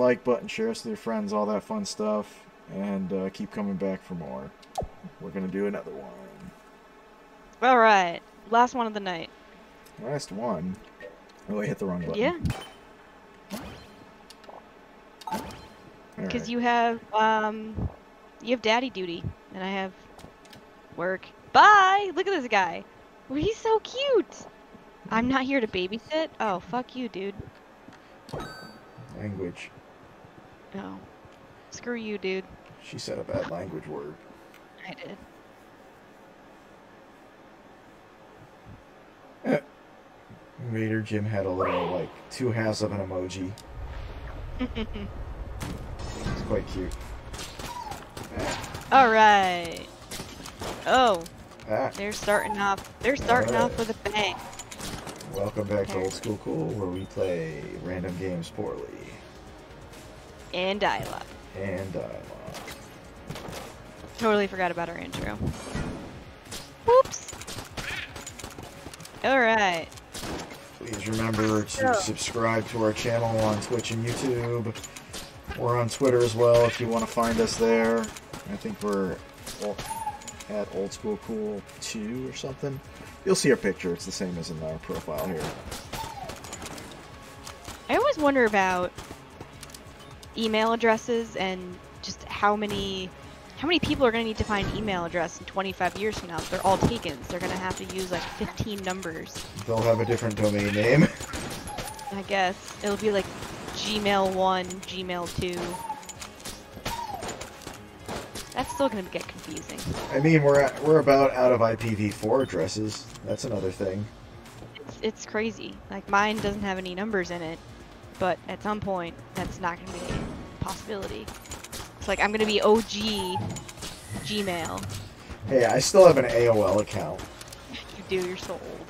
like button, share us with your friends, all that fun stuff, and uh, keep coming back for more. We're gonna do another one. All right, last one of the night. Last one. Oh, I hit the wrong button. Yeah, because you have um, you have daddy duty, and I have work. Bye. Look at this guy. Well, he's so cute. I'm not here to babysit. Oh, fuck you, dude. Language. No. Screw you, dude. She said a bad language word. I did. Vader Jim had a little, like, two halves of an emoji. It's quite cute. All right. Oh, Ah, they're starting off. They're starting off with a bang. welcome back to Old School Kool, where we play random games poorly. And dialogue. And dialogue. Totally forgot about our intro. Whoops. All right. Please remember to subscribe to our channel on Twitch and YouTube. We're on Twitter as well if you want to find us there. I think we're at Old School Kool 2 or something. You'll see our picture. It's the same as in our profile here. I always wonder about email addresses and just how many how many people are going to need to find email address in 25 years from now. They're all taken. So they're going to have to use like 15 numbers. They'll have a different domain name. I guess it'll be like Gmail one, Gmail two. That's still going to get confusing. I mean, we're at, we're about out of IPv4 addresses. That's another thing. It's, it's crazy. Like mine doesn't have any numbers in it, but at some point that's not going to be possibility. It's like I'm going to be OG Gmail. Hey, I still have an AOL account. You do, you're so old.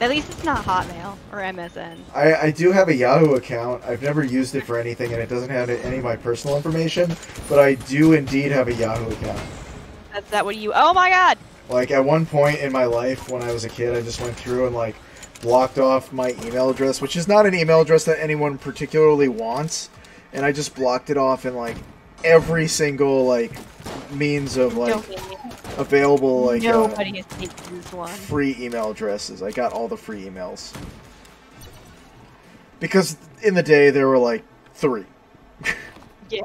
At least it's not Hotmail or MSN. I, I do have a Yahoo account. I've never used it for anything, and it doesn't have any of my personal information. But I do indeed have a Yahoo account. That's that what you? Oh my God! Like at one point in my life when I was a kid, I just went through and like blocked off my email address, which is not an email address that anyone particularly wants, and I just blocked it off in like every single like means of like available like uh, Nobody has taken this one. free email addresses. I got all the free emails because in the day there were like three. Yeah.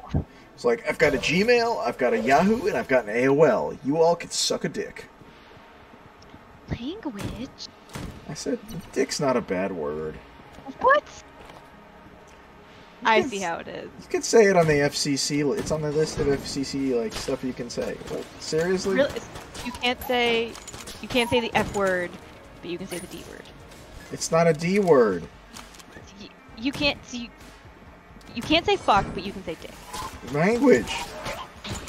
It's like I've got a Gmail, I've got a Yahoo, and I've got an AOL. You all can suck a dick. Language. I said, dick's not a bad word. What? I see how it is. You can say it on the FCC. It's on the list of FCC like stuff you can say. What? Seriously? Really, you can't say you can't say the F word, but you can say the D word. It's not a D word. You, you can't you, you can't say fuck, but you can say dick. Language.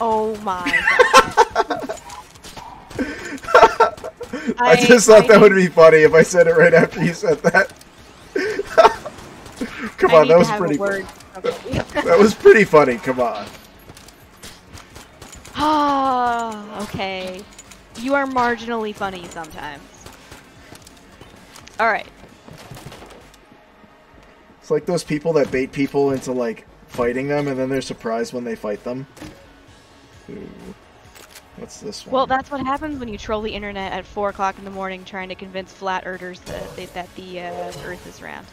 Oh my. I, just thought that would be funny if I said it right after you said that. Come I on, that was pretty. word. That was pretty funny. Come on. Ah, okay. You are marginally funny sometimes. All right. It's like those people that bait people into like fighting them, and then they're surprised when they fight them. Ooh. What's this one? Well, that's what happens when you troll the internet at four o'clock in the morning trying to convince flat earthers that that the uh, Earth is round.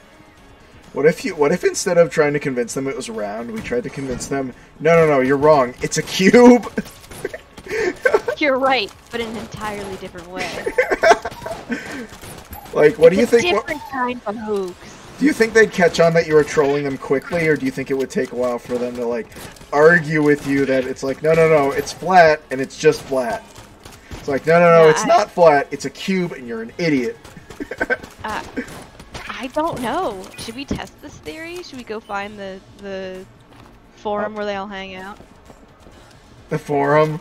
What if you? What if instead of trying to convince them it was round, we tried to convince them? No, no, no, you're wrong. It's a cube. You're right, but in an entirely different way. like, what do you It's a think? What, Different kind of hoax. Do you think they'd catch on that you were trolling them quickly, or do you think it would take a while for them to like argue with you that it's like, no, no, no, it's flat and it's just flat. It's like, no, no, no, Yeah, it's I- not flat. It's a cube, and you're an idiot. Uh, I don't know. Should we test this theory? Should we go find the the forum where they all hang out? The forum.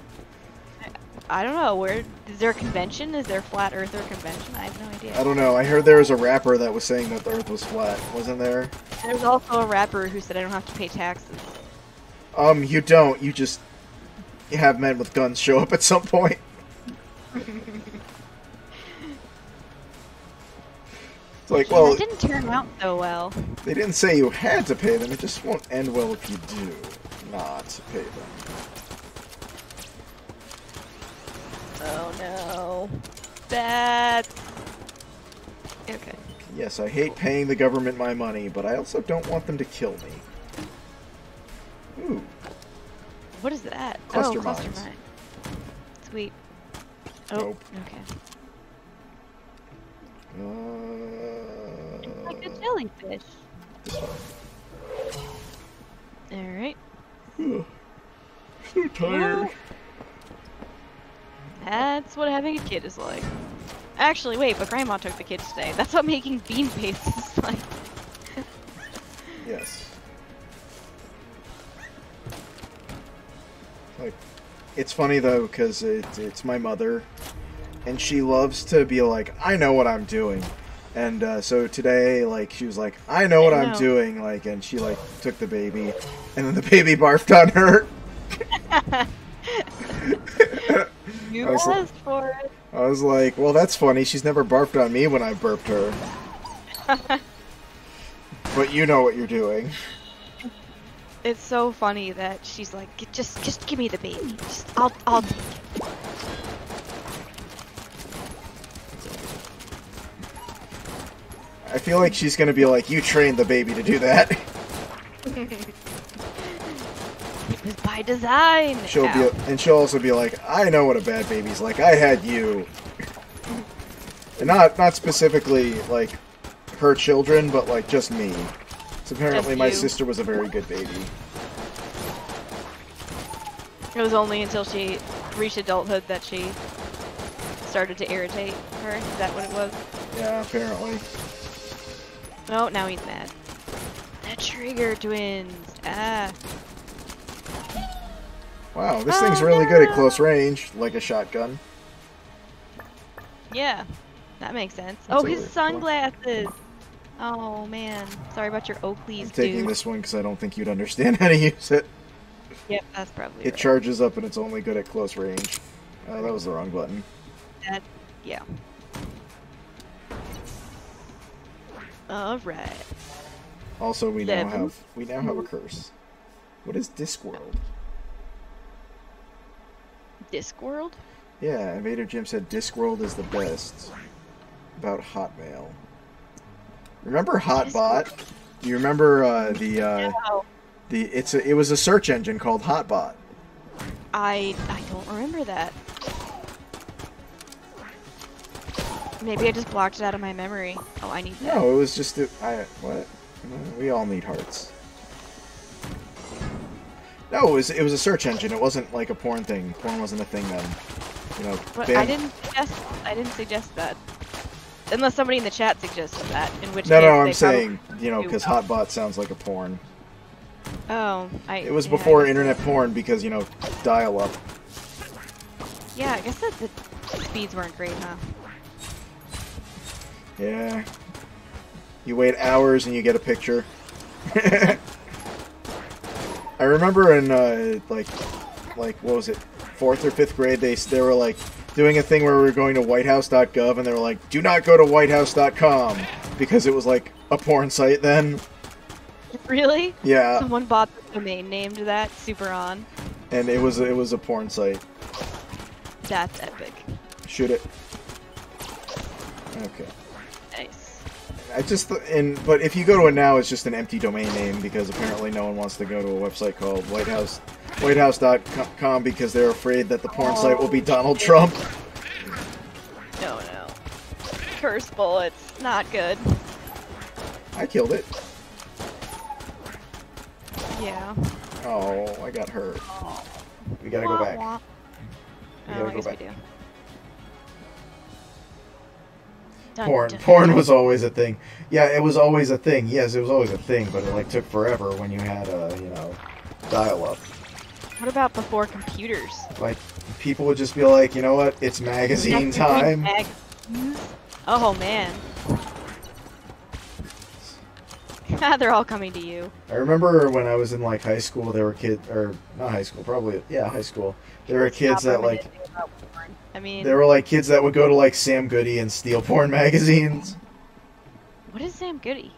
I don't know. Where is there a convention? Is there a flat earther convention? I have no idea. I don't know. I heard there was a rapper that was saying that the Earth was flat. Wasn't there? There's also a rapper who said I don't have to pay taxes. Um, you don't. You just have men with guns show up at some point. It's like, well, it didn't turn out so well. they didn't say you had to pay them. It just won't end well if you do not pay them. Oh no. That. Okay. Yes, I hate paying the government my money, but I also don't want them to kill me. Ooh, What is that? Cluster oh, cluster mine. Sweet. Oh. Nope. Okay. uh, Like a jellyfish. this one. All right. Ugh. So tired. That's what having a kid is like. Actually, wait, but Grandma took the kids today. That's what making bean paste is like. Yes. Like, it's funny though because it, it's my mother, and she loves to be like, "I know what I'm doing," and uh, so today, like, she was like, "I know what I I'm know. doing," like, and she like took the baby, and then the baby barfed on her. You I was like- asked for it. I was like, "Well, that's funny. She's never barfed on me when I burped her." but you know what you're doing. It's so funny that she's like, just, just give me the baby. Just, I'll, I'll take it. I feel like she's gonna be like, "You trained the baby to do that." Was by design. She'll Ow. be, and she'll also be like, "I know what a bad baby's like. I had you." And not not specifically like her children, but like just me. So apparently, my sister was a very good baby. It was only until she reached adulthood that she started to irritate her. Is that what it was? Yeah, apparently. Oh, now he's mad. The Trigger Twins. Ah. Wow, this Oh, thing's really good at close range, like a shotgun. Yeah. That makes sense. That's oh, his really sunglasses. Oh, man. Sorry about your Oakleys, I'm taking dude. this one because I don't think you'd understand how to use it. Yep, that's probably It right. charges up and it's only good at close range. Oh, that was the wrong button. That, yeah. All right. Also, we now have we now have a curse. What is Discworld? Discworld? Yeah, Invader Jim said Discworld is the best. About Hotmail. Remember Hotbot? Do you remember uh, the uh, No. the it's a, it was a search engine called Hotbot. I I don't remember that. Maybe I just blocked it out of my memory. Oh, I need that. No, it was just I what? We all need hearts. No, it was it was a search engine. It wasn't like a porn thing. Porn wasn't a thing then. You know, But I didn't suggest. I didn't suggest that. Unless somebody in the chat suggested that, in which No, case no, I'm saying you know because well. Hotbot sounds like a porn. Oh, I. It was yeah, before internet porn because you know dial up. Yeah, I guess that the speeds weren't great, huh? Yeah. You wait hours and you get a picture. I remember in uh, like like what was it, fourth or fifth grade? They they were like doing a thing where we were going to WhiteHouse.gov and they were like, "Do not go to WhiteHouse.com," because it was like a porn site then. Really? Yeah, Someone bought the domain named that super on. and it was it was a porn site. That's epic. Shoot it. Okay. I just and but if you go to it now, it's just an empty domain name because apparently no one wants to go to a website called White House, WhiteHouse.com because they're afraid that the porn site will be oh, Donald Trump. No, no. Curse bullets. Not good. I killed it. Yeah. Oh, I got hurt. We gotta go back. wah. We Oh, gotta I go back. Dun, Porn, dun, porn was always a thing. Yeah, it was always a thing. Yes, it was always a thing, but it like took forever when you had uh, you know, dial up. What about before computers? Like people would just be like, you know what? It's magazine time. Magazines? Oh man. They're all coming to you. I remember when I was in like high school, there were kids, or not high school, probably yeah, high school. There were kids that like. I mean, there were like kids that would go to like Sam Goody and steal porn magazines. What is Sam Goody?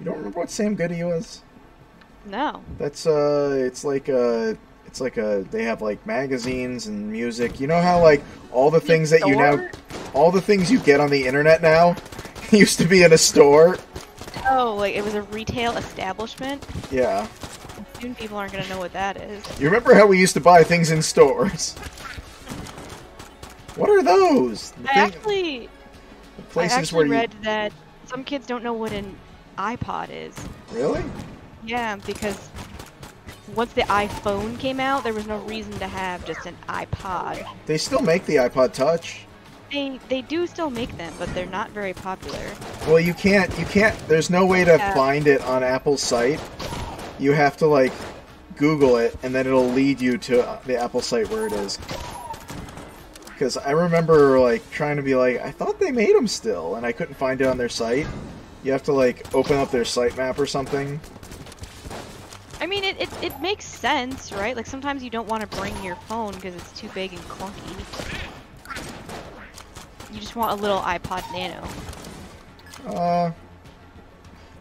You don't remember what Sam Goody was? No. That's uh, it's like uh, it's like a they have like magazines and music. You know how like all the things that you now, all the things you get on the internet now, used to be in a store. Oh, like it was a retail establishment. Yeah. Soon people aren't gonna know what that is. You remember how we used to buy things in stores? What are those? The I thing- actually, I actually where you read that some kids don't know what an iPod is. really? Yeah, because once the iPhone came out, there was no reason to have just an iPod. They still make the iPod Touch. They they do still make them, but they're not very popular. Well, you can't. You can't. There's no way to Yeah. find it on Apple's site. You have to like Google it, and then it'll lead you to the Apple site where it is. Because I remember like trying to be like, I thought they made them still, and I couldn't find it on their site. You have to like open up their sitemap or something. I mean, it, it, it makes sense, right? Like sometimes you don't want to bring your phone because it's too big and clunky. You just want a little iPod Nano. Uh,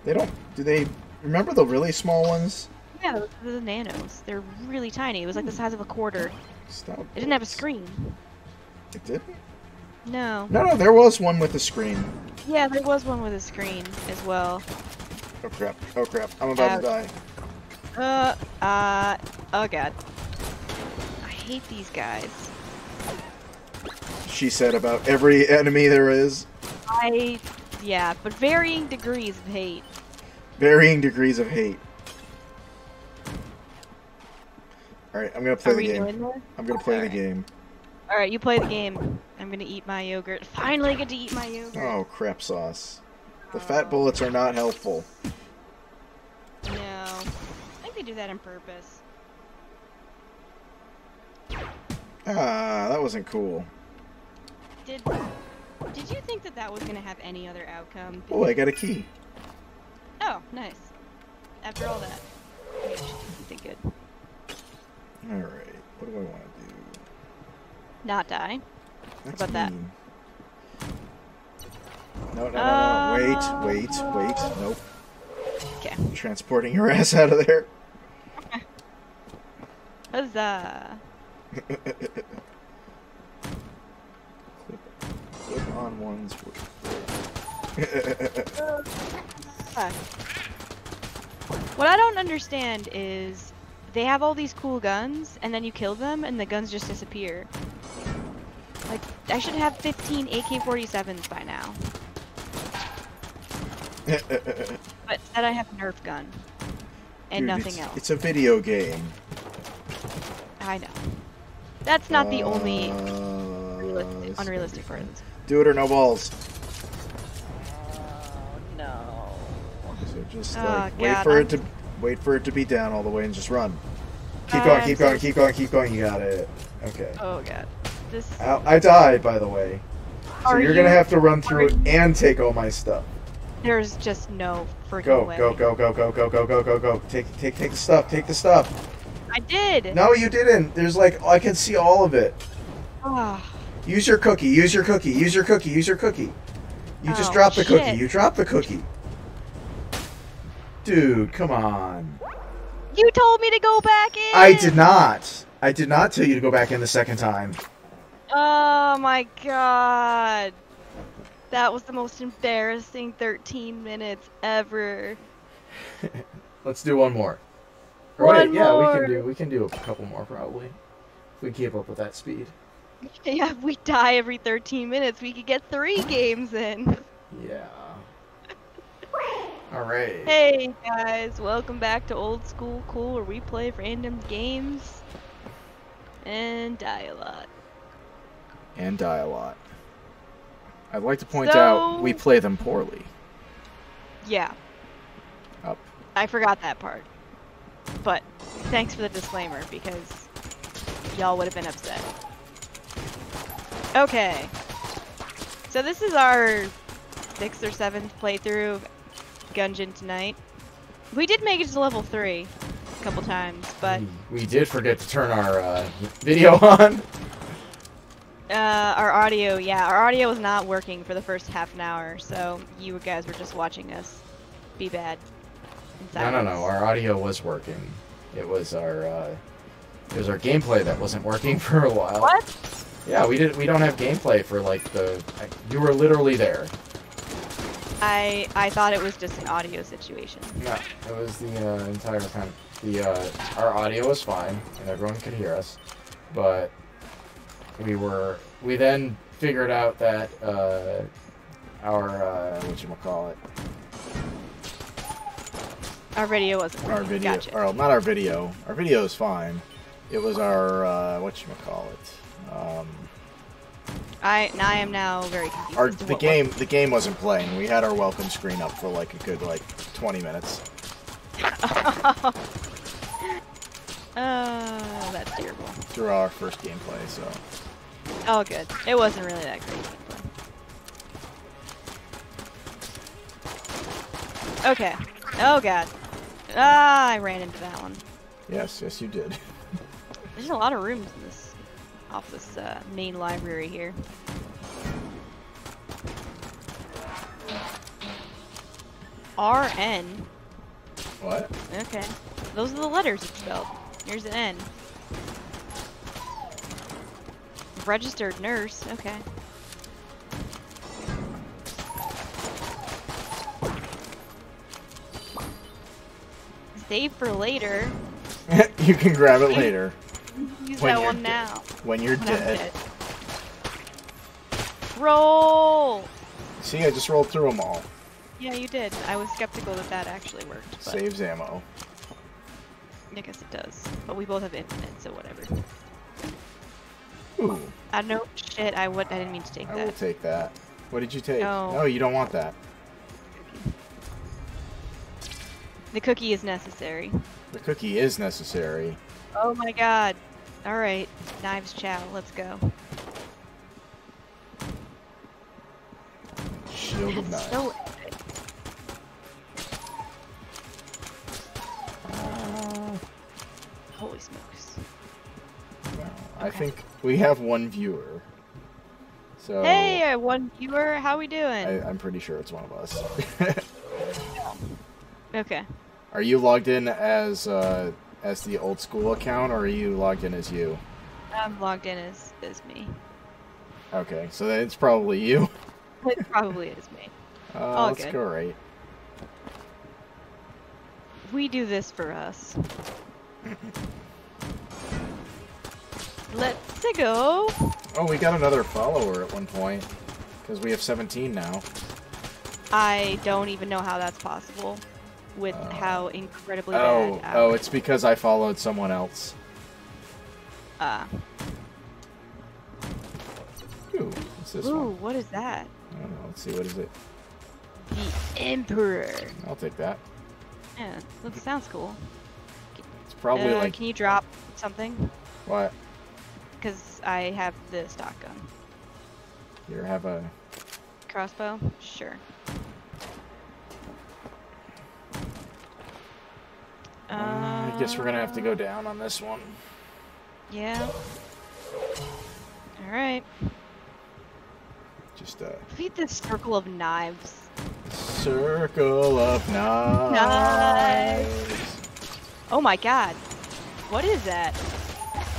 they don't. Do they remember the really small ones? Yeah, the nanos. They're really tiny. It was like the size of a quarter. Stop. It didn't have a screen. It didn't. No. No, no, there was one with a screen. Yeah, there was one with a screen as well. Oh crap! Oh crap! I'm about to die. Uh, uh, oh god. I hate these guys. She said about every enemy there is. I, yeah, but varying degrees of hate. Varying degrees of hate. Alright, I'm gonna play Are the game. I'm gonna play the game. Alright, you play the game. I'm gonna eat my yogurt. Finally get to eat my yogurt. Oh, crap sauce. The fat bullets are not helpful. No. I think they do that on purpose. Ah, that wasn't cool. Did Did you think that that was gonna have any other outcome? Oh, I got a key. Oh, nice. After all that, you did good. Alright, what do I want? Not die. That's about that? No, no, no, no. Uh, Wait, wait, wait. Nope. Okay. Transporting your ass out of there. Huzzah! clip, clip on ones. What I don't understand is they have all these cool guns, and then you kill them, and the guns just disappear. Like, I should have 15 AK-47s by now. But instead I have a Nerf gun. And Dude, nothing it's, else. It's a video game. I know. That's not the only Uh, realistic, it's unrealistic gonna part be of this. Do it or no balls. no. So just Oh, like wait God, for I'm- it to wait for it to be down all the way and just run. Keep Uh, going, I'm keep so- going, keep going, keep going. You got it. Okay. Oh god. This. Ow, I died, by the way. So Are you're gonna you- have to run through it and take all my stuff. There's just no freaking Go, way. go, go, go, go, go, go, go, go, go. Take, take, take the stuff. Take the stuff. I did. No, you didn't. There's like I can see all of it. Ah, Use your cookie. Use your cookie. Use your cookie. Use your cookie. You just Oh, dropped the cookie. You dropped the cookie. Dude, come on. you told me to go back in. I did not. I did not tell you to go back in the second time. Oh my god. That was the most embarrassing 13 minutes ever. Let's do one more. Or One wait, yeah, we can do we can do a couple more probably. If we keep up with that speed. Yeah, if we die every 13 minutes, we could get three games in. Yeah. All right. Hey guys, welcome back to Old School Kool where we play random games and die a lot. And die a lot. I'd like to point So- out we play them poorly. Yeah, Up. I forgot that part. But thanks for the disclaimer because y'all would have been upset. Okay. So this is our sixth or seventh playthrough of Gungeon tonight. We did make it to level three a couple times, but we, we did forget to turn our uh, video on. Uh, our audio, yeah, our audio was not working for the first half an hour, so you guys were just watching us be bad. No, no, no. Our audio was working. It was our uh, it was our gameplay that wasn't working for a while. What? Yeah, we did. We don't have gameplay for like the. I, you were literally there. I I thought it was just an audio situation. No, it was the uh, entire of the uh, our audio was fine and everyone could hear us, but we were we then figured out that uh, our uh, what you call it Our video wasn't Our video, Gotcha. or not our video. Our video is fine. It was our uh, what you call it. Um, I I am now very confused. our the game the game wasn't playing. We had our welcome screen up for like a good like 20 minutes. Oh, that's terrible. through our first gameplay. So Oh, good. It wasn't really that great. Okay. Oh god. Ah, I ran into that one. yes, yes, you did. There's a lot of rooms in this, off this uh, main library here. RN. what? Okay. Those are the letters it's spelled. Here's an N. Registered nurse. Okay. Save for later. you can grab it later Use When that one now. when you're when dead. dead. Roll! See, I just rolled through them all. Yeah, you did. I was skeptical that that actually worked. But Saves ammo. I guess it does. But we both have infinite, so whatever. Ooh, I know shit. I would. I didn't mean to take I will that. take that. What did you take? No. No, you don't want that. The cookie is necessary. The cookie is necessary. Oh my god. All right, knives chow. Let's go. Shield of knives. so well, I think we have one viewer. So Hey, one viewer. How we doing? I, I'm pretty sure it's one of us. Okay. are you logged in as uh, as the old school account, or are you logged in as you? I'm logged in as as me. Okay, so it's probably you. It probably is me. Uh, All let's good. go right. We do this for us. Let's go. Oh, we got another follower at one point because we have 17 now. I don't even know how that's possible with Uh, how incredibly Oh, bad. oh, it's because I followed someone else. uh, Ooh, what's this ooh, one? what is that? I don't know. Let's see. What is it? The Emperor. I'll take that. Yeah, that sounds cool. It's probably Uh, like Can you drop something? what? Because I have the stock gun. Here, have a. Crossbow? Sure. Uh, I guess we're gonna have to go down on this one. Yeah. Alright. Just uh, Defeat this circle of knives. circle of knives. Knives. Oh my god. What is that?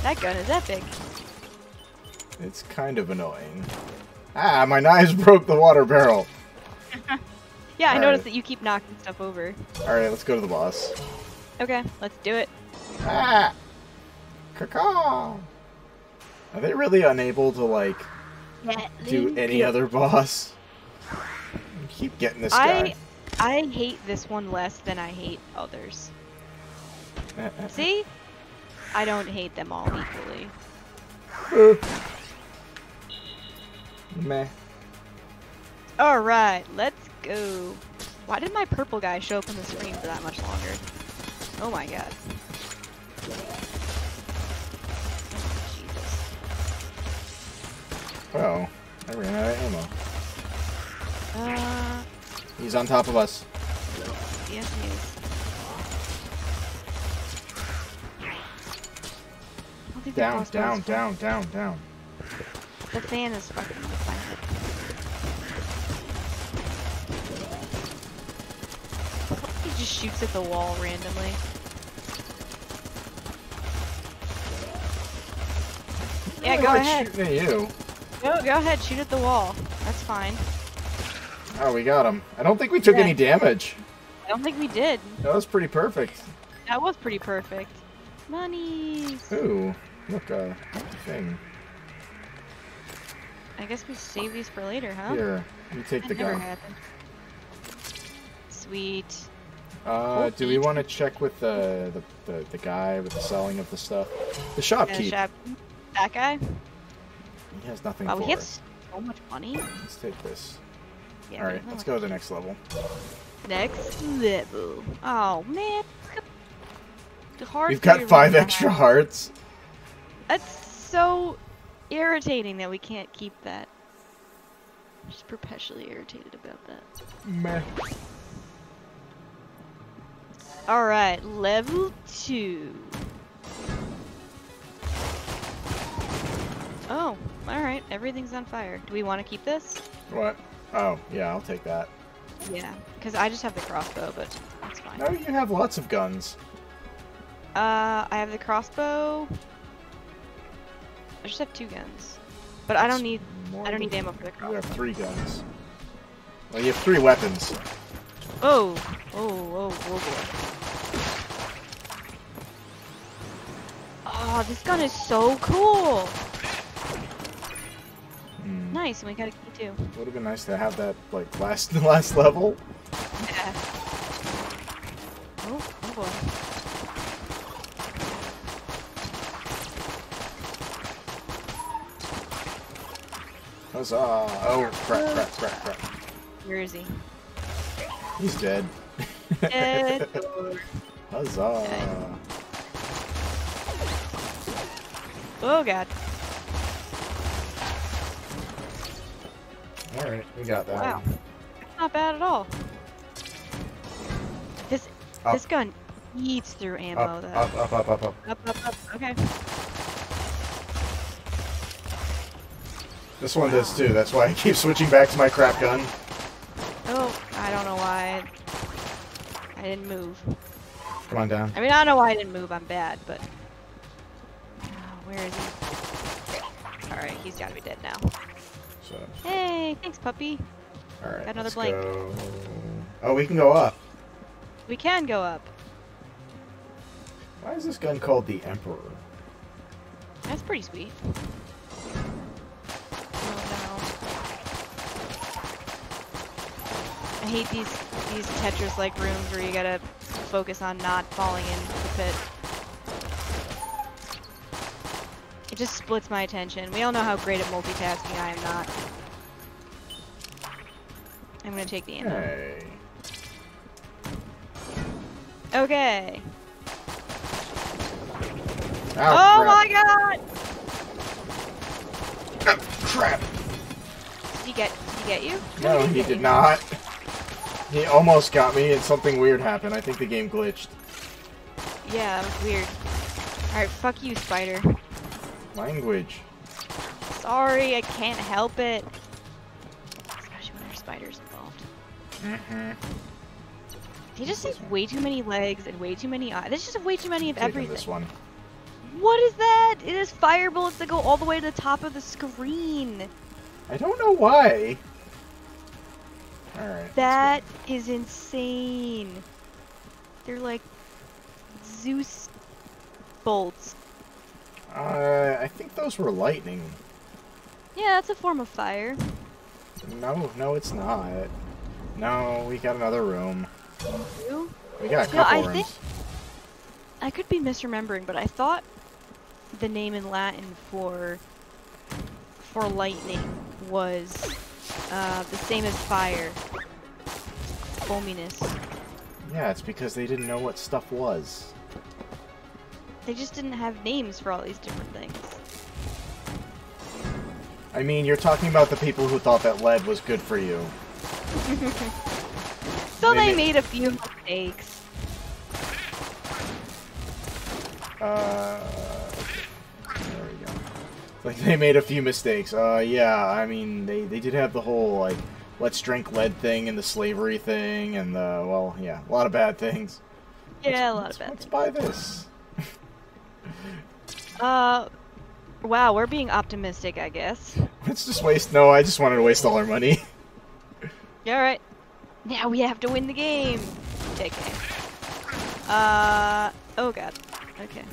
That gun is epic. It's kind of annoying. Ah, my knives broke the water barrel. Yeah, I Alright. noticed that you keep knocking stuff over. All right, let's go to the boss. Okay, let's do it. Ah! Caw! Are they really unable to like do any other boss? Keep getting this I guy. I hate this one less than I hate others. See? I don't hate them all equally. Meh. Alright, let's go. Why did my purple guy show up on the screen for that much longer? Oh my god. Jesus. Oh, I ran out of ammo. Uh, He's on top of us. yes he is. I don't think the Down, down, down, down, down. The fan is fucking with my head. He just shoots at the wall randomly. Yeah, go ahead. shooting at you. Go, go ahead, shoot at the wall. That's fine. Oh, we got him. I don't think we took Yeah. any damage. I don't think we did. That was pretty perfect. That was pretty perfect. Money. Ooh, look, uh, thing. I guess we save these for later, huh? Here, you take That the gun. happened. Sweet. Uh, do we want to check with the, the, the the guy with the selling of the stuff? The Yeah, shopkeep. shop- that guy? He has nothing Wow, for he has so much money. Let's take this. Yeah, All right, let's go to the next level. Next level. Oh man. The heart We've got five extra hearts. That's so irritating that we can't keep that. I'm just perpetually irritated about that. Meh. Alright, level two. Oh, alright, everything's on fire. Do we want to keep this? What? Oh, yeah, I'll take that. Yeah, because I just have the crossbow, but that's fine. No, you have lots of guns. Uh, I have the crossbow. I just have two guns. But I don't need I don't need ammo for the You have three guns. Well, you have three weapons. Oh, oh, oh, oh boy. Oh, this gun is so cool! Hmm. Nice, and we got a key too. Would have been nice to have that like last last level. Yeah. Oh, oh boy. Huzzah! Oh crap! Crap! Crap! Crap! Where is he? He's dead. Dead. Huzzah! oh god. All right, we got that. Wow. That's not bad at all. This Up. this gun eats through ammo Up, though. up, up, up, up, up. up, up, up. Okay. This one does too. That's why I keep switching back to my crap gun. Oh, I don't know why. I didn't move. Come on down. I mean, I don't know why I didn't move. I'm bad, but. Oh, where is he? Alright, he's gotta be dead now. So, Hey, thanks, puppy. all right. Another blank. go. Oh, we can go up. We can go up. Why is this gun called the Emperor? That's pretty sweet. I hate these these Tetris-like rooms where you gotta focus on not falling into the pit. It just splits my attention. We all know how great at multitasking I am not. I'm gonna take the ammo. Hey. Okay. Oh, Oh, my god! Ah, crap! Did he get did he get you? No, he did you. not. He almost got me, and something weird happened. I think the game glitched. Yeah, that was weird. Alright, fuck you, spider. Language. Sorry, I can't help it. Especially when there's spiders involved. Mm-hmm. He just has way too many legs and way too many eyes. They just way too many of Taking everything. this one. What is that? It is fire bullets that go all the way to the top of the screen. I don't know why. Alright. That is insane. They're like Zeus bolts. Uh, I think those were lightning. Yeah, that's a form of fire. No, no, it's not. No, we got another room. You? We got a No, couple I rooms. think- I could be misremembering, but I thought the name in Latin for for lightning was uh, the same as fire. Foaminess. Yeah, it's because they didn't know what stuff was. They just didn't have names for all these different things. I mean, you're talking about the people who thought that lead was good for you. So They they ma- made a few mistakes. Uh, there we go. Like they made a few mistakes. Uh, yeah, I mean they they did have the whole like let's drink lead thing and the slavery thing and the well, yeah, a lot of bad things. Yeah, let's, a lot of bad. Let's things. buy this. uh, wow, we're being optimistic, I guess. Let's just waste. No, I just wanted to waste all our money. yeah, all right. Now we have to win the game. Okay. Uh, oh god. Okay.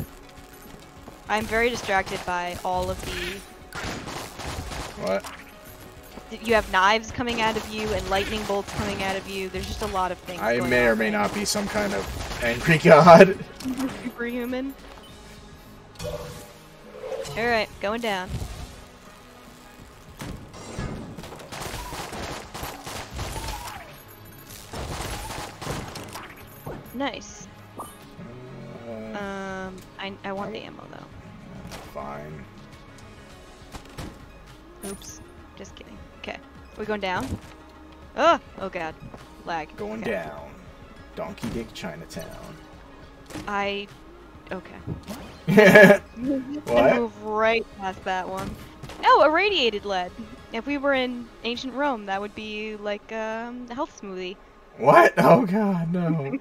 I'm very distracted by all of the... What? You have knives coming out of you and lightning bolts coming out of you. There's just a lot of things I may or may there. not be some kind of angry god. Superhuman. Alright, going down. Nice. Uh, um, I, I want the ammo though. Fine. Oops. Just kidding. Okay. We going down? Oh! Oh god. Lag. Going okay. down. Donkey Dick Chinatown. I... Okay. what? move right past that one. Oh, irradiated lead. If we were in ancient Rome, that would be like um, a health smoothie. What? Oh god, no. no,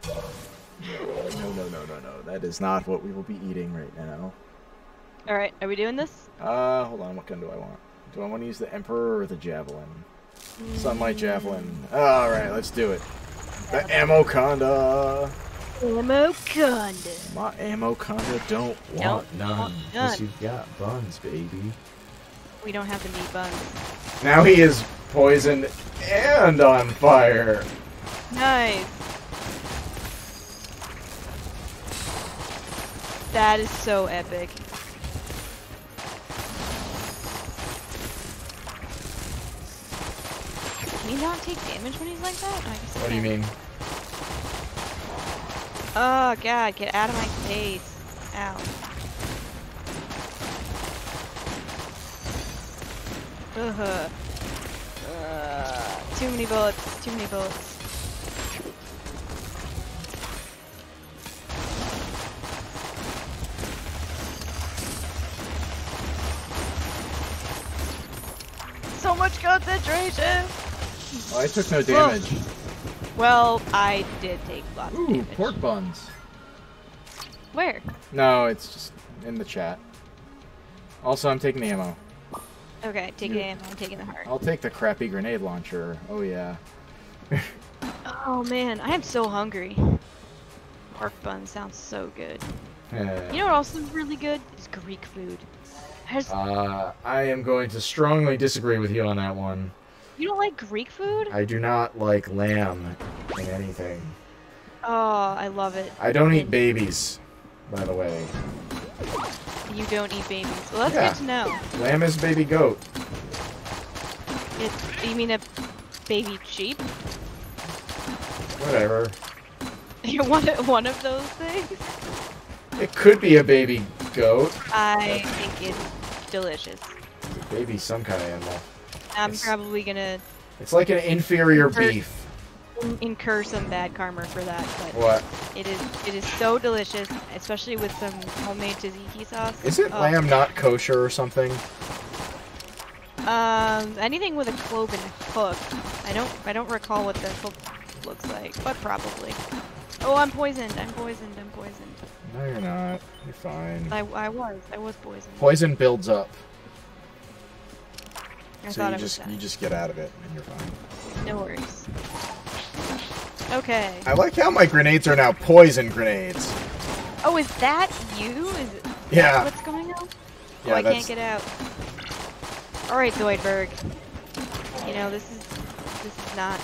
no, no, no, no. That is not what we will be eating right now. Alright, are we doing this? Uh, hold on, what gun do I want? Do I want to use the Emperor or the Javelin? Sunlight Javelin. Alright, let's do it. The Ammoconda! Ammo Conda. My Ammoconda don't want nope, none. Because you've got buns, baby. We don't have the meat buns. Now he is poisoned and on fire. Nice. That is so epic. Can he not take damage when he's like that? what do you mean? Oh god, get out of my face. Ow. Ugh. Uh, too many bullets, too many bullets. so much concentration! Oh, I took no damage. Well, I did take lots Ooh, of damage. Ooh, pork buns. Where? No, it's just in the chat. Also, I'm taking the ammo. Okay, take the ammo. I'm taking the heart. I'll take the crappy grenade launcher. Oh, yeah. oh, man. I am so hungry. Pork bun sounds so good. Yeah. You know what else is really good? Is Greek food. Uh, I am going to strongly disagree with you on that one. You don't like Greek food? I do not like lamb in anything. Oh, I love it. I don't eat babies, by the way. You don't eat babies. Well, that's yeah. good to know. Lamb is baby goat. It's, you mean a baby sheep? Whatever. You're one, one of those things? It could be a baby goat. I think it's delicious. Baby, some kind of animal. I'm it's, probably gonna. It's like an inferior incur, beef. Incur some bad karma for that, but what? It is. It is so delicious, especially with some homemade tzatziki sauce. Is it oh. lamb not kosher or something? Um, anything with a cloven hook. I don't. I don't recall what the hook looks like, but probably. Oh, I'm poisoned. I'm poisoned. I'm poisoned. No, you're not. You're fine. I, I was. I was poisoned. Poison builds up. I so you just you just get out of it and you're fine. No worries. Okay. I like how my grenades are now poison grenades. Oh, is that you? Is it? Yeah. What's going on? Oh, yeah, oh, I can't get out. All right, Zoidberg. You know this is this is not.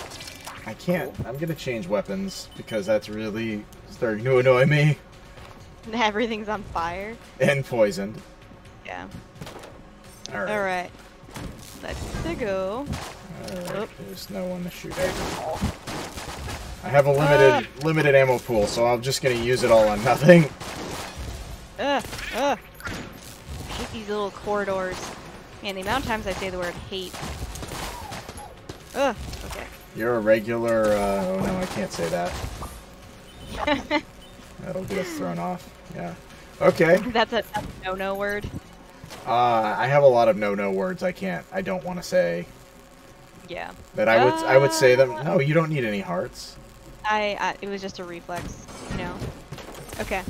I can't. I'm gonna change weapons because that's really starting to annoy me. Everything's on fire. And poisoned. Yeah. Alright. Alright. Let's go. Alright, there's no one to shoot at. I have a limited uh, limited ammo pool, so I'm just gonna use it all on nothing. Ugh, ugh. I hate these little corridors. Man, the amount of times I say the word hate. Ugh, okay. You're a regular, uh, oh no, I can't say that. That'll get us thrown off. Yeah. Okay. That's a, a no-no word. Uh, I have a lot of no-no words I can't, I don't want to say. Yeah. That I would, uh, I would say them. Uh, no, you don't need any hearts. I, I, it was just a reflex, you know. Okay.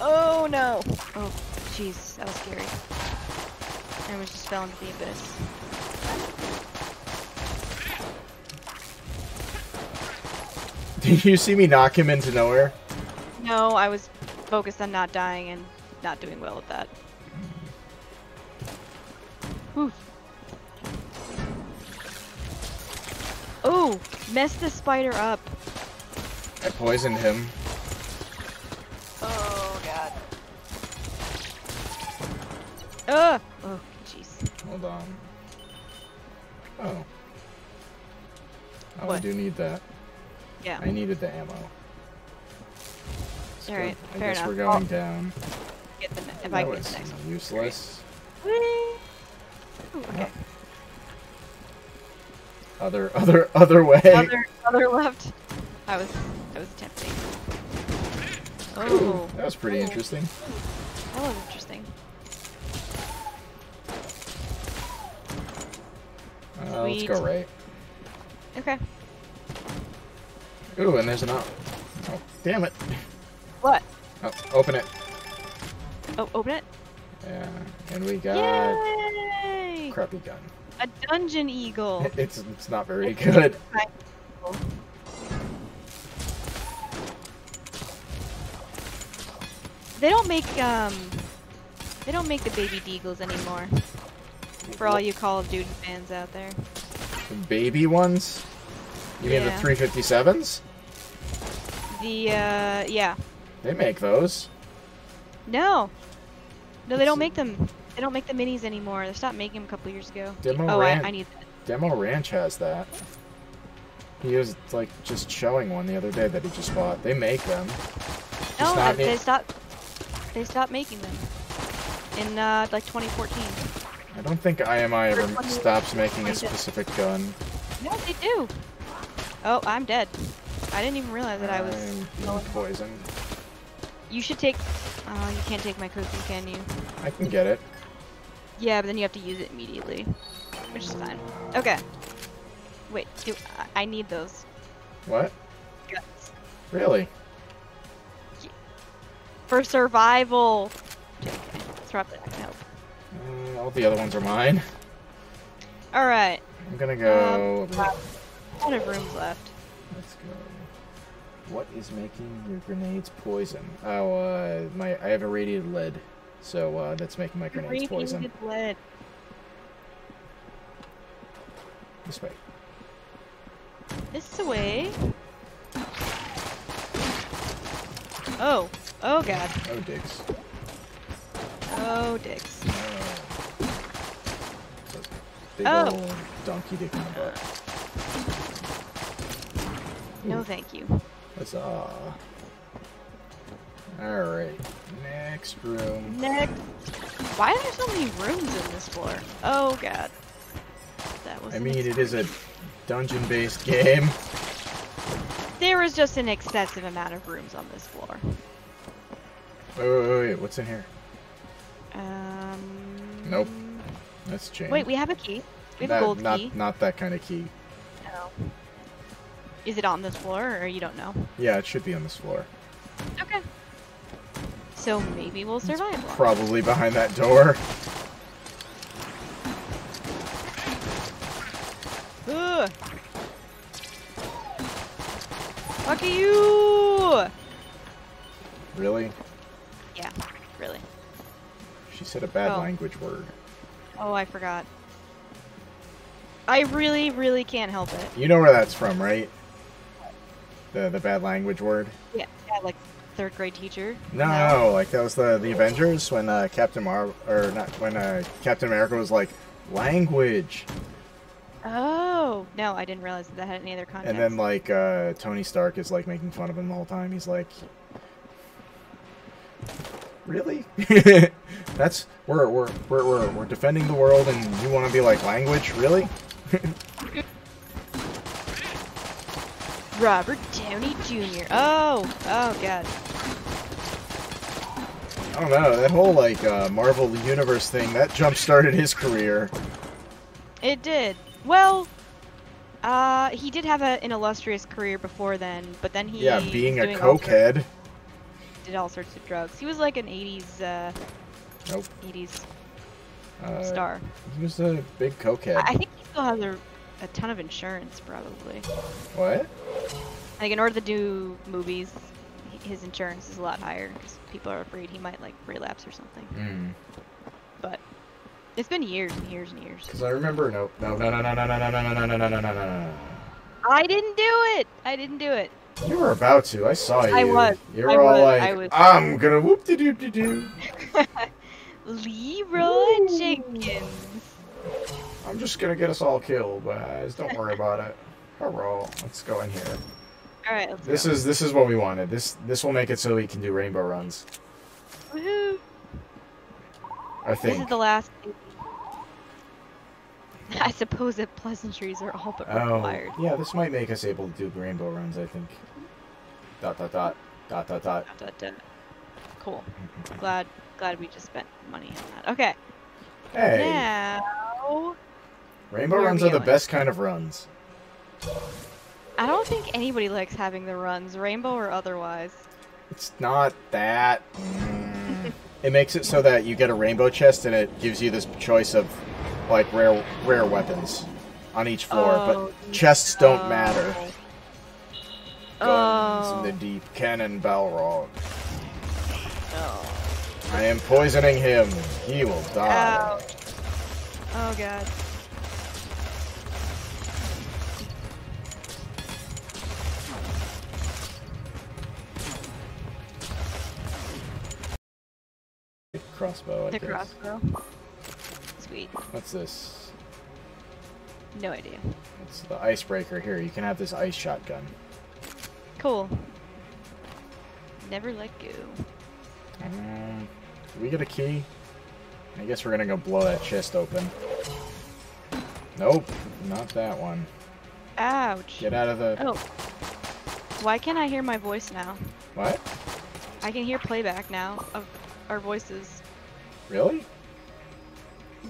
Oh no! Oh, jeez, that was scary. I almost just fell into the abyss. Did you see me knock him into nowhere? No, I was focused on not dying and not doing well at that. Whew. Oh, mess the spider up. I poisoned him. Oh god. Ugh! Oh, jeez. Hold on. Oh. Oh, what? I do need that. Yeah. I needed the ammo. Alright, I fair guess enough. we're going I'll down. Get the, if that I get was the next one. useless. Ooh, okay. Other, other, other way. Other, other left. I was, I was tempting. Oh. Ooh, that was pretty Oh. interesting. That was interesting. Uh, let's go right. Okay. Ooh, and there's an up. Oh, damn it. What? Oh, open it. Oh, open it. Yeah, and we got Yay! crappy gun. A dungeon eagle. It's it's not very good. They don't make um, they don't make the baby deagles anymore. For all you Call of Duty fans out there. The baby ones? You mean the 357s? The uh, yeah. They make those. No. No, they don't make them. They don't make the minis anymore. They stopped making them a couple years ago. Demo oh, I, I need that. Demo Ranch has that. He was like just showing one the other day that he just bought. They make them. No, not they stopped. They stopped making them in uh, like 2014. I don't think IMI ever stops making a specific gun. No, they do. Oh, I'm dead. I didn't even realize that I was. I'm poisoned. You should take. Oh, you can't take my cookie, can you? I can get it. Yeah, but then you have to use it immediately, which is fine. Okay. Wait, do I, I need those What? guts Really? for survival. Okay, throw up that can help. Uh, all the other ones are mine. All right. I'm gonna go. Um. A lot of rooms left. Let's go. What is making your grenades poison? Oh, uh, my I have irradiated lead, so uh, that's making my grenades poison. Lead. This way. This way. Oh. Oh god. Oh, dicks. Oh dicks. Oh. Big Oh. old donkey dick in the butt. No, thank you. Huzzah. Alright, next room. Next. Why are there so many rooms in this floor? Oh god. That was. I mean, it is a dungeon-based game. There is just an excessive amount of rooms on this floor. Wait, wait, wait, wait, what's in here? Um. Nope. That's changed. Wait, we have a key. We have Not- a gold not, key. Not that kind of key. No. Is it on this floor, or you don't know? Yeah, it should be on this floor. Okay. So maybe we'll survive. long. Probably behind that door. Ugh. Fuck you! Really? Yeah, really. She said a bad Oh. language word. Oh, I forgot. I really, really can't help it. You know where that's from, right? The the bad language word. Yeah, yeah like third grade teacher. No, no, like that was the the Avengers when uh, Captain Mar or not when uh, Captain America was like language, Oh no, I didn't realize that, that had any other context. and then like uh, Tony Stark is like making fun of him the whole time. He's like, really? That's we're we're we're we're, we're defending the world, and you want to be like language, really? Robert Downey Jr. Oh, oh god. I don't know. That whole like uh, Marvel Universe thing that jump started his career. It did. Well, uh, he did have a, an illustrious career before then, but then he yeah, being a cokehead. Did all sorts of drugs. He was like an '80s. Uh, nope. '80s uh, star. He was a big cokehead. I, I think he still has a, a ton of insurance, probably. What? I think in order to do movies, his insurance is a lot higher because people are afraid he might like relapse or something. Mm. But it's been years and years and years. Because I remember, no, no, no, no, no, no, no, no, no, no, no, no, no, no, no. I didn't do it. I didn't do it. You were about to. I saw you. I was. You were I all was, like, I was. I'm gonna whoop de doo de doo. Leroy Jenkins. I'm just gonna get us all killed, guys. Don't worry about it. Hurrah. Let's go in here. All right, let's This go. is this is what we wanted. This this will make it so we can do rainbow runs. Woohoo! I think. This is the last. I suppose that pleasantries are all but oh, required. Oh, yeah. This might make us able to do rainbow runs. I think. Dot dot dot dot dot dot. Dot, dot, dot. Cool. Mm-hmm. Glad glad we just spent money on that. Okay. Hey, Now rainbow runs are the best kind of runs. I don't think anybody likes having the runs, rainbow or otherwise. It's not that. Mm. it makes it so that you get a rainbow chest and it gives you this choice of like rare rare weapons on each floor, Oh, but chests don't matter. Guns Oh. in the deep, Cannonbalrog. Oh. I am poisoning him. He will die. Ouch. Oh god. Crossbow. I The guess. crossbow. Sweet. What's this? No idea. It's the icebreaker. Here, you can have this ice shotgun. Cool. Never let go. Um, we get a key? I guess we're gonna go blow that chest open. Nope, not that one. Ouch. Get out of the. Oh. Why can't I hear my voice now? What? I can hear playback now of our voices. Really?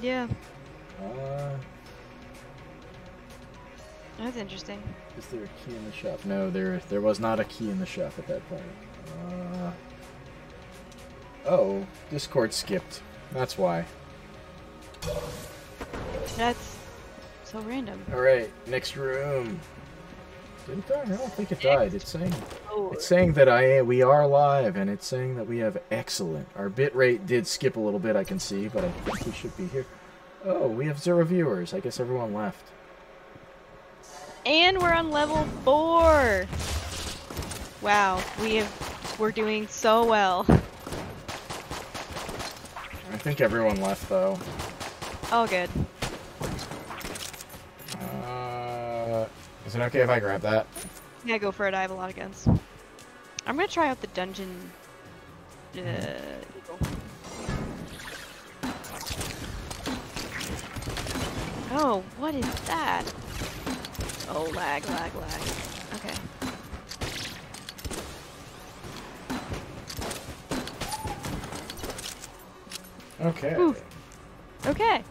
Yeah, Uh, that's interesting. is there a key in the shop? No, there there was not a key in the shop at that point. Uh, oh, Discord skipped. That's why. That's so random. All right, next room. Did it die? I don't think it died. It's saying Oh, it's saying that I we are live, and it's saying that we have excellent. Our bit rate did skip a little bit, I can see, but I think we should be here. Oh, we have zero viewers. I guess everyone left. and we're on level four. Wow, we have we're doing so well. I think everyone left though. Oh, good. Is it okay if I grab that? Yeah, go for it. I have a lot of guns. I'm gonna try out the dungeon. Uh, eagle. Oh, what is that? Oh, lag, lag, lag. Okay. Okay. Oof. Okay.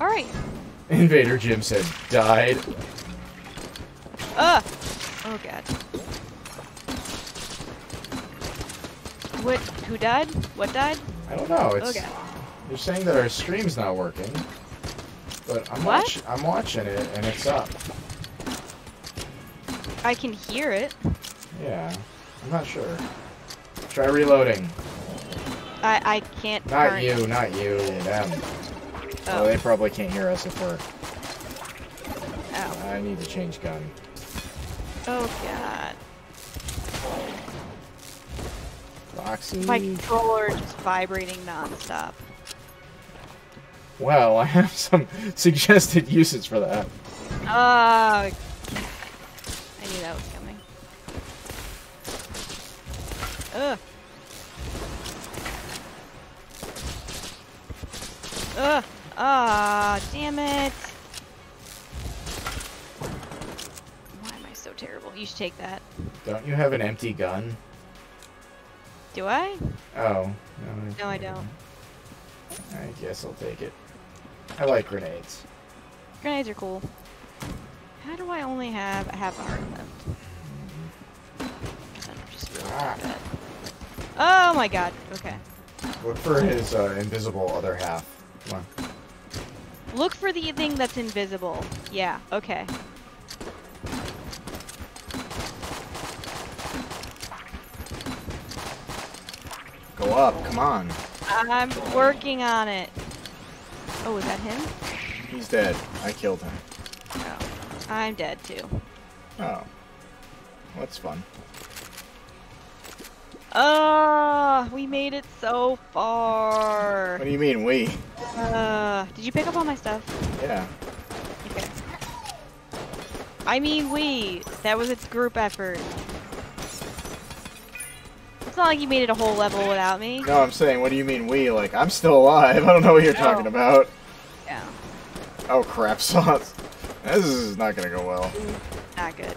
All right. Invader Jim said died. Ugh. Oh god. What? Who died? What died? I don't know. It's Okay. You're saying that our stream's not working, but I'm What? watch I'm watching it and it's up. I can hear it. Yeah, I'm not sure. Try reloading. I I can't. Not current- you, not you, them. Oh, Oh. they probably can't hear us if we're. Ow. I need to change gun. Oh god. Roxy. My controller just vibrating nonstop. Well, I have some suggested uses for that. Ah. I knew that was coming. Ugh. Ugh. Ah, damn it. Why am I so terrible? You should take that. Don't you have an empty gun? Do I? Oh. No, no, I don't. I guess I'll take it. I like grenades. Grenades are cool. How do I only have a half heart left? Ah. Oh my god. Okay. Look for his uh, invisible other half. Come on. Look for the thing that's invisible. Yeah, okay. Go up, come on. I'm working on it. Oh, is that him? He's dead. I killed him. Oh. I'm dead too. Oh. That's fun. Ah, uh, we made it so far. What do you mean we? Uh, did you pick up all my stuff? Yeah. Okay. I mean we. That was a group effort. It's not like you made it a whole level without me. No, I'm saying, what do you mean we? Like, I'm still alive. I don't know what you're talking about. Yeah. Oh, crap sauce. This is not gonna go well. Not good.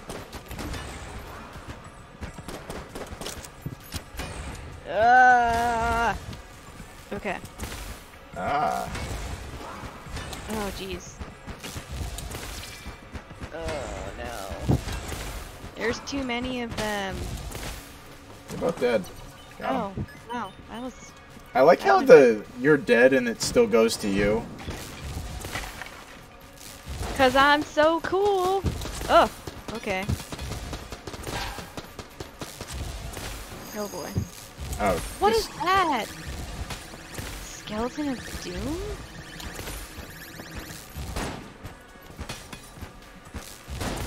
Uh, okay. Ah. Oh, jeez. Oh, no. There's too many of them. They're both dead. Got oh, wow. That was... I like how the you're dead and it still goes to you. Cause I'm so cool. Oh, okay. Oh boy. Oh. What is that? Skeleton of Doom?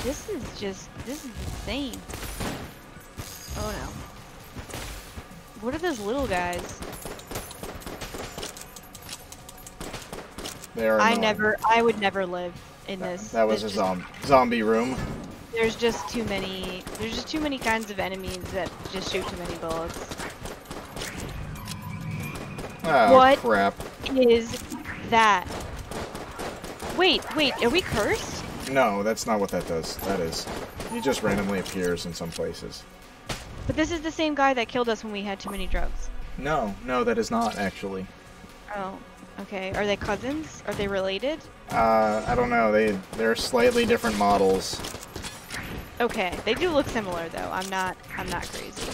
This is just, this is insane. Oh no. What are those little guys? They are I never, I would never live in this. That was a zom zombie room. There's just too many, there's just too many kinds of enemies that just shoot too many bullets. Oh, what crap. is that? Wait, wait, are we cursed? No, that's not what that does. That is. He just randomly appears in some places. But this is the same guy that killed us when we had too many drugs. No, no, that is not, actually. Oh, okay. Are they cousins? Are they related? Uh, I don't know. They, they're slightly different models. Okay, they do look similar, though. I'm not, I'm not crazy.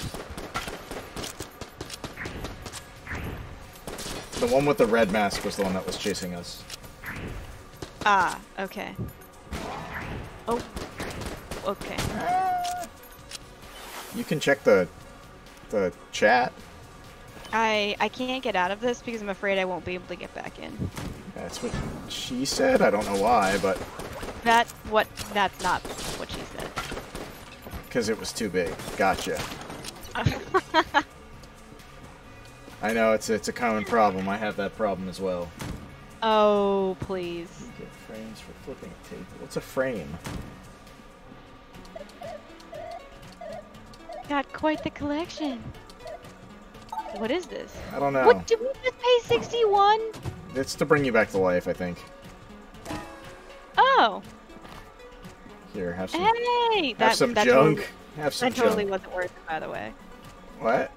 The one with the red mask was the one that was chasing us. Ah, okay. Oh. Okay. You can check the the chat. I I can't get out of this because I'm afraid I won't be able to get back in. That's what she said. I don't know why, but that what that's not what she said. Because it was too big. Gotcha. I know it's it's a common problem. I have that problem as well. Oh, please. Get frames for flipping a table. What's a frame? Got quite the collection. What is this? I don't know. What did we just pay 61? It's to bring you back to life, I think. Oh. Here, have some. Hey, have that, some that junk. Totally, have some that totally junk. wasn't worth it, by the way. What?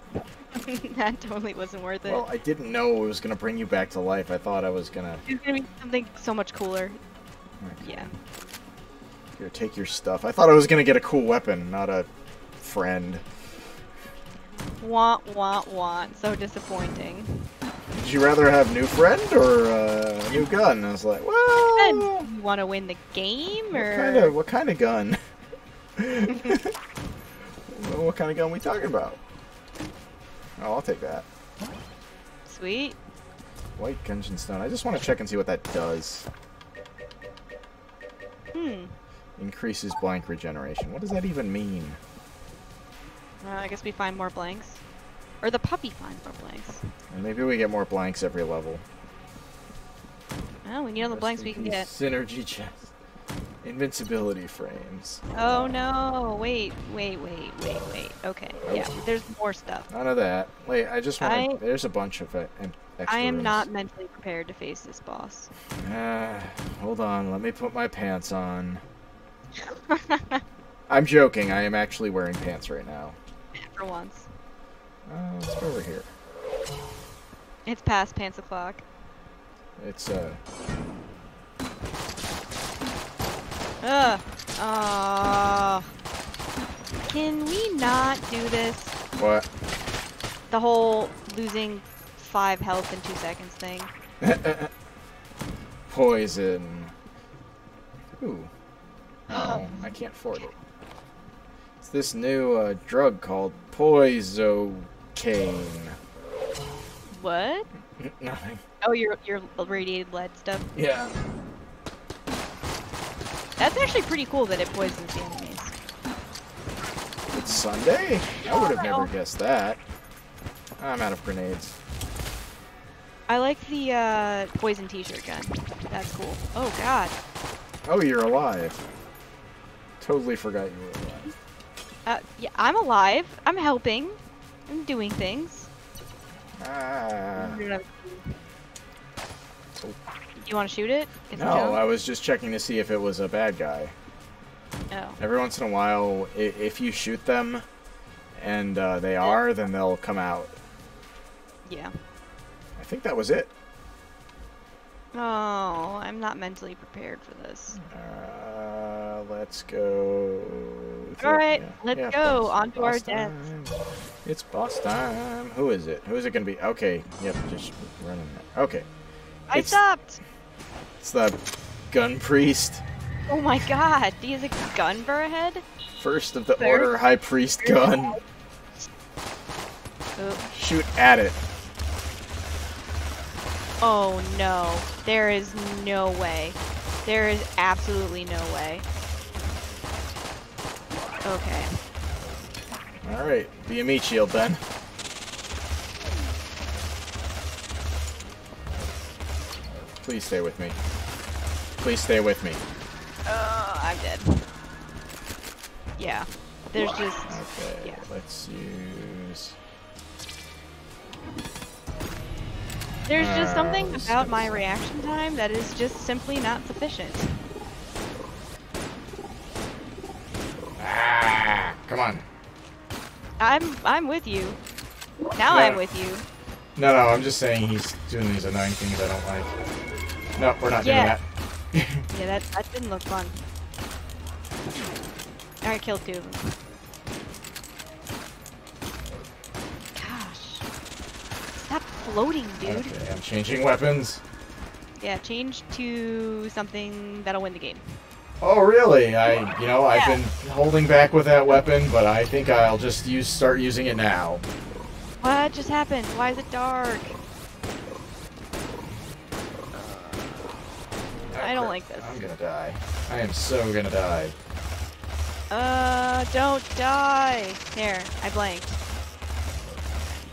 that totally wasn't worth it. Well, I didn't know it was gonna bring you back to life. I thought I was gonna. It's gonna be something so much cooler. Okay. Yeah. Here, take your stuff. I thought I was gonna get a cool weapon, not a friend. Want, want, want. So disappointing. Did you rather have new friend or uh, a new gun? I was like, well. You want to win the game, what or kind of what kind of gun? what kind of gun we talking about? Oh, I'll take that. Sweet. White Genshin Stone. I just want to check and see what that does. Hmm. Increases blank regeneration. What does that even mean? Uh, I guess we find more blanks. Or the puppy finds more blanks. And maybe we get more blanks every level. Oh, we need all the blanks we can get. Synergy chest. Invincibility frames. Oh no! Wait, wait, wait, wait, wait. Okay, yeah, there's more stuff. None of that. Wait, I just want I- to... There's a bunch of it. and I am not mentally prepared to face this boss. Ah, hold on, let me put my pants on. I'm joking, I am actually wearing pants right now. For once. Uh, let's go over here. It's past pants o'clock. It's, uh... Ugh. Uh, can we not do this? What? The whole losing five health in two seconds thing. Poison. Ooh. Oh, I can't afford it. It's this new uh, drug called Poisocaine. What? Nothing. Oh, your your radiated lead stuff. Yeah. That's actually pretty cool that it poisons the enemies. It's Sunday? I would have never guessed that. I'm out of grenades. I like the uh, poison t-shirt gun. That's cool. Oh god. Oh, you're alive. Totally forgot you were alive. Uh, yeah, I'm alive. I'm helping. I'm doing things. Ah. You want to shoot it? It's no, I was just checking to see if it was a bad guy. Oh. Every once in a while, if you shoot them and uh, they are, then they'll come out. Yeah. I think that was it. Oh, I'm not mentally prepared for this. Uh, let's go. All right, yeah, let's yeah, go boss, on to our deaths. It's boss time. Who is it? Who is it going to be? Okay, yep, just running. Okay. I it's, stopped. It's the gun priest. Oh my god, he has a gun for a head? First of the. Order High Priest gun. Oh. Shoot at it. Oh no. There is no way. There is absolutely no way. Okay. Alright, be a meat shield then. Please stay with me. Please stay with me. Oh, I'm dead. Yeah. There's just... Okay, yeah. let's use... There's just uh, something about my reaction time that is just simply not sufficient. Come on. I'm I'm with you. Now no. I'm with you. No, no, I'm just saying he's doing these annoying things I don't like. No, we're not yeah. doing that. yeah, that that didn't look fun. I killed two of them. Gosh. Stop floating, dude. Okay, I'm changing weapons. Yeah, change to something that'll win the game. Oh, really? I, you know, yeah. I've been holding back with that weapon, but I think I'll just use start using it now. What just happened? Why is it dark? I don't like this. I'm gonna die. I am so gonna die. Uh, don't die. Here, I blanked.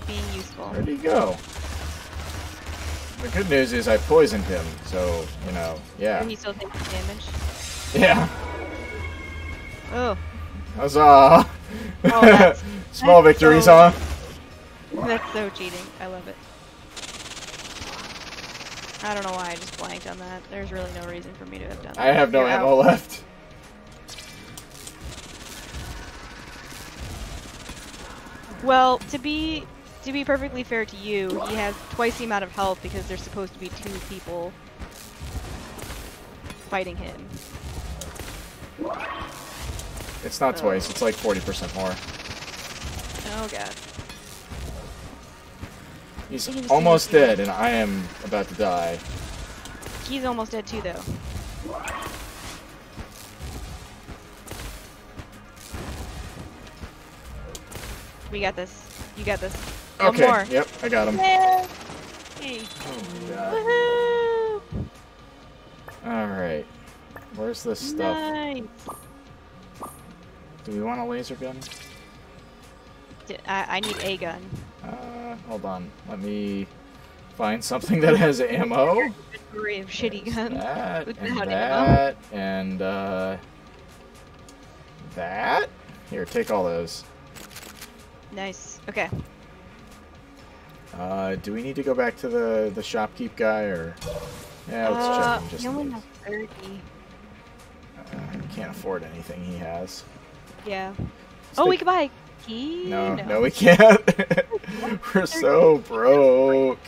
Being useful. Where'd he go? The good news is I poisoned him, so, you know, yeah. And he still takes damage? Yeah. Oh. Huzzah! Oh, Small victories, so, huh? That's so cheating. I love it. I don't know why I just blanked on that. There's really no reason for me to have done that. I have no You're ammo out. left. Well, to be to be perfectly fair to you, he has twice the amount of health because there's supposed to be two people fighting him. It's not oh. twice, it's like 40% more. Oh god. He's almost dead, and I am about to die. He's almost dead too, though. We got this. You got this. Okay. more. Yep, I got him. Hey. Oh, Alright. Where's this stuff? Nice. Do we want a laser gun? I, I need a gun. Uh, hold on. Let me find something that has ammo. Degree of shitty There's guns. That, and that, ammo. and, uh... That? Here, take all those. Nice. Okay. Uh, do we need to go back to the, the shopkeep guy, or... Yeah, let's uh, check. Just 30. Can't afford anything he has. Yeah. Oh, we can buy a key? No, no, no we can't. We're so broke.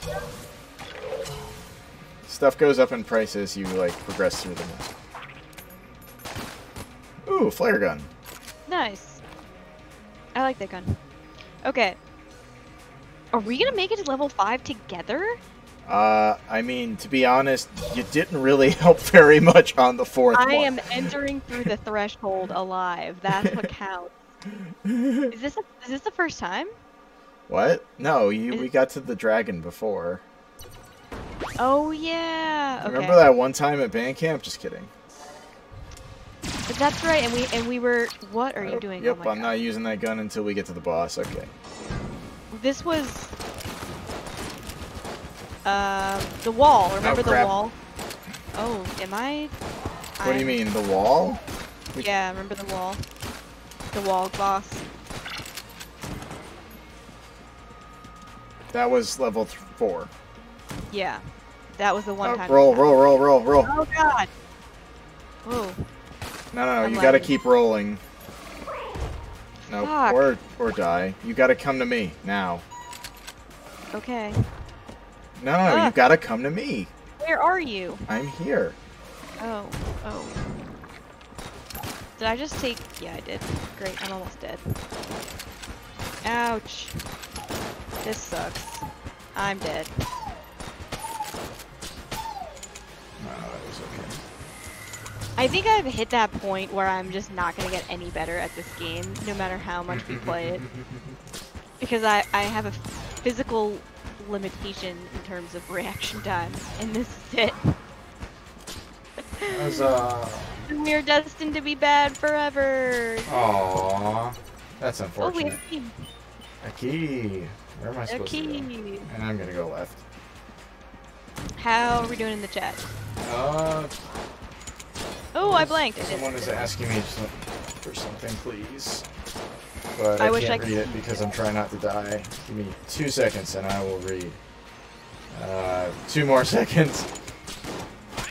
Stuff goes up in price as you, like, progress through the map. Ooh, flare gun. Nice. I like that gun. Okay. Are we gonna make it to level 5 together? Uh, I mean, to be honest, you didn't really help very much on the fourth I one. am entering through the threshold alive. That's what counts. is this a, is this the first time? What? No, you we got to the Dragun before. Oh yeah. Okay. Remember that one time at band camp? Just kidding. That's right. And we and we were. What are you doing? Yep, oh I'm God. not using that gun until we get to the boss. Okay. This was. Um, the wall. Remember the wall? Oh, am I? What do you mean, the wall? Yeah, remember the wall? The wall boss. That was level th- four. Yeah, that was the one Oh, time. roll, roll, roll, roll, roll. Oh god. Whoa. No, no, no. I'm You gotta keep rolling. No, Fuck. or or die. You gotta come to me now. Okay. No, no, no. You Ah. gotta come to me. Where are you? I'm here. Oh. Oh. Did I just take? Yeah, I did. Great. I'm almost dead. Ouch. This sucks. I'm dead. No, that was okay. I think I've hit that point where I'm just not gonna get any better at this game, no matter how much we play it. Because I, I have a physical limitation in terms of reaction time, and this is it. Was uh. We are destined to be bad forever. Aww. That's Oh, unfortunate. have a key. Where am I supposed to go? key. And I'm gonna go left. How are we doing in the chat? Uh, Oh, I blanked. Someone is asking me for something, please. But I, I wish can't I read could- it because I'm trying not to die. Give me two seconds and I will read. Uh, two more seconds.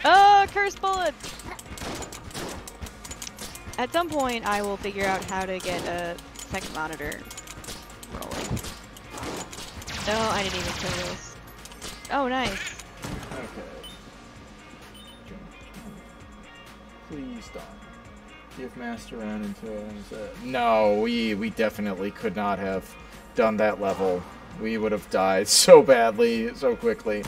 Oh, curse bullet! At some point, I will figure out how to get a second monitor rolling. No, I didn't even kill this. Oh, nice. Okay. Please don't. Give Master into No, we we definitely could not have done that level. We would have died so badly, so quickly.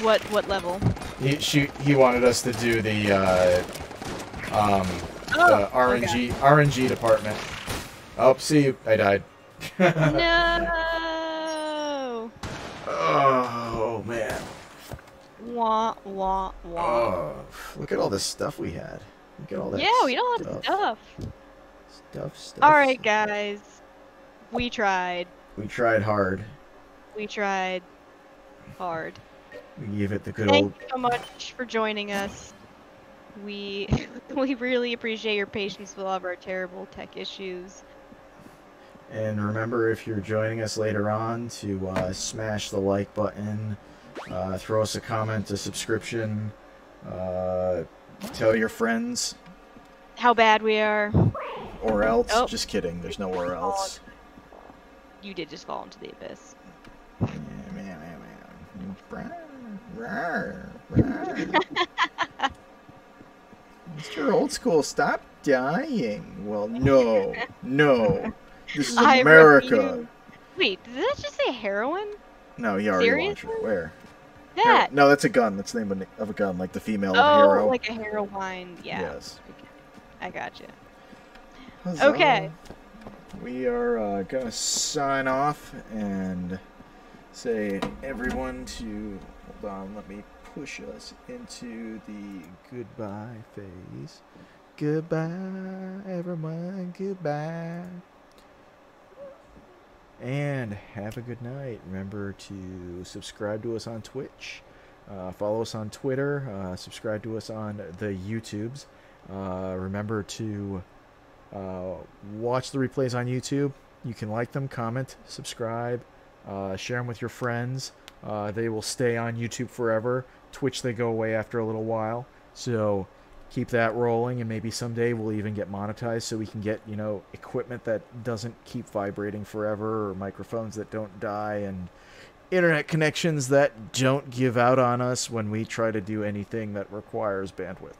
What what level? He she, he wanted us to do the uh, um Oh, the RNG RNG department. Oh, see you. I died. no! Oh man. Wah wah wah. Oh, look at all the stuff we had. At all that. yeah, we don't have stuff. Stuff, stuff. All right, guys. We tried. We tried hard. We tried hard. We gave it the good Thank old. Thank you so much for joining us. We we really appreciate your patience with all of our terrible tech issues. And remember, if you're joining us later on, to uh, smash the like button, uh, throw us a comment, a subscription, uh, tell your friends, How bad we are. or else. Oh. Just kidding. There's nowhere else. You did just fall into the abyss. Yeah, man, man, man. Mr. Old School, stop dying. Well, no, no. This is America. Wait, did that just say heroin? No, he already Seriously? it. Where? That. No, that's a gun. That's the name of a- gun, like the female oh, hero. like a heroine. Yeah. Yes. I gotcha. Huzzah. Okay. We are uh, gonna sign off and say everyone to hold on. Let me push us into the goodbye phase. Goodbye, everyone. Goodbye. And have a good night. Remember to subscribe to us on Twitch, uh, follow us on Twitter, uh, subscribe to us on the YouTubes. Uh, remember to uh, watch the replays on YouTube. You can like them, comment, subscribe, uh, share them with your friends. Uh, they will stay on YouTube forever. Twitch, they go away after a little while. So keep that rolling, and maybe someday we'll even get monetized so we can get you know equipment that doesn't keep vibrating forever, or microphones that don't die, and internet connections that don't give out on us when we try to do anything that requires bandwidth.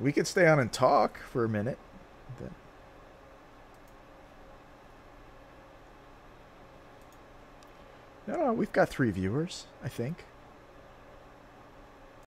We could stay on and talk for a minute. No, no, we've got three viewers, I think.